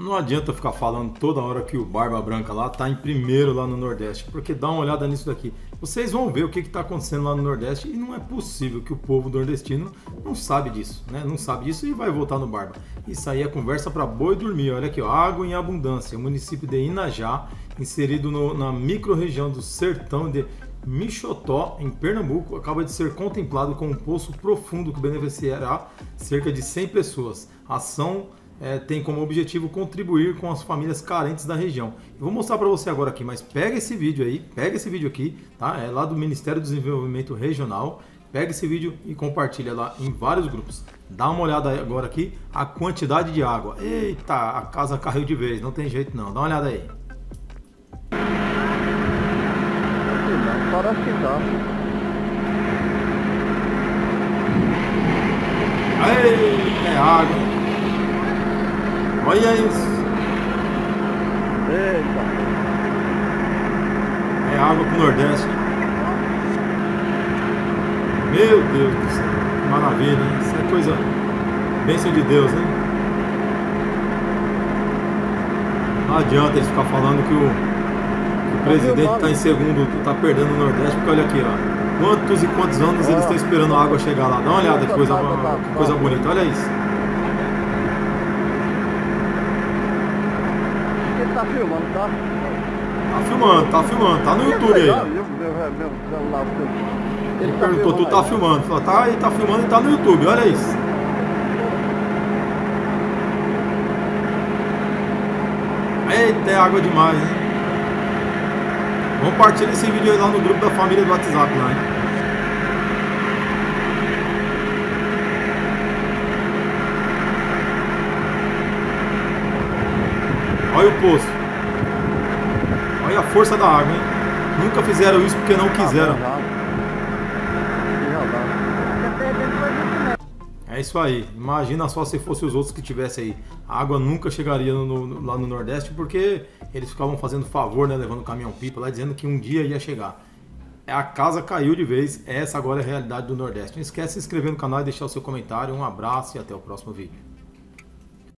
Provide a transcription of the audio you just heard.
Não adianta ficar falando toda hora que o Barba Branca lá tá em primeiro lá no Nordeste, porque dá uma olhada nisso daqui. Vocês vão ver o que está acontecendo lá no Nordeste e não é possível que o povo nordestino não sabe disso, né? Não sabe disso e vai votar no Barba. Isso aí é conversa para boi dormir. Olha aqui, ó, água em abundância. O município de Inajá, inserido no, na microrregião do Sertão de Michotó, em Pernambuco, acaba de ser contemplado com um poço profundo que beneficiará cerca de 100 pessoas. Ação é, tem como objetivo contribuir com as famílias carentes da região. Eu vou mostrar para você agora aqui, mas pega esse vídeo aí, pega esse vídeo aqui, tá? É lá do Ministério do Desenvolvimento Regional. Pega esse vídeo e compartilha lá em vários grupos. Dá uma olhada agora aqui a quantidade de água. Eita, a casa caiu de vez, não tem jeito não. Dá uma olhada aí. Parece que tá. Ei, é água. Olha isso. Eita. É água pro Nordeste. Meu Deus do céu. Que maravilha, hein? Isso é coisa. Bênção de Deus, hein? Não adianta eles ficar falando que o, que o presidente está em segundo, está perdendo o Nordeste, porque olha aqui, ó. Quantos e quantos anos eles estão esperando a água chegar lá? Dá uma olhada que coisa, que coisa bonita, olha isso. Tá filmando, tá? Tá filmando, tá filmando, tá no YouTube aí. Ele perguntou, tu tá filmando? Falou, tá, ele tá filmando e tá no YouTube, olha isso. Eita, é água demais, hein? Compartilha esse vídeo aí lá no grupo da família do WhatsApp lá, hein? Olha o poço. Olha a força da água, hein? Nunca fizeram isso porque não quiseram. É isso aí. Imagina só se fosse os outros que tivessem aí. A água nunca chegaria no, no, lá no Nordeste porque eles ficavam fazendo favor, né? Levando caminhão-pipa lá, dizendo que um dia ia chegar. A casa caiu de vez. Essa agora é a realidade do Nordeste. Não esquece de se inscrever no canal e deixar o seu comentário. Um abraço e até o próximo vídeo.